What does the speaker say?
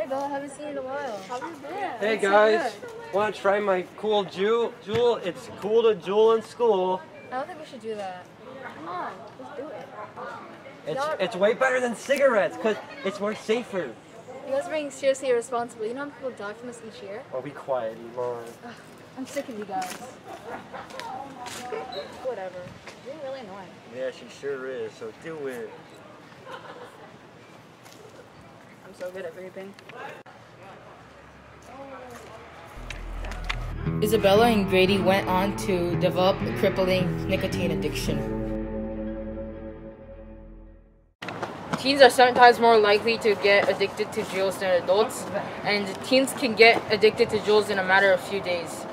Hey Bella, haven't seen you in a while. How you been? Hey guys, want to try my cool Juul? Juul, it's cool to Juul in school. I don't think we should do that. Come on, let's do it. It's it's way better than cigarettes because it's more safer. You guys are being seriously irresponsible. You know how many people die from this each year? Oh, be quiet, Iman. I'm sick of you guys. Whatever. You're really annoying. Yeah, she sure is. So do it. I'm so good at vaping. Isabella and Grady went on to develop a crippling nicotine addiction. Teens are sometimes more likely to get addicted to Juuls than adults, and teens can get addicted to Juuls in a matter of few days.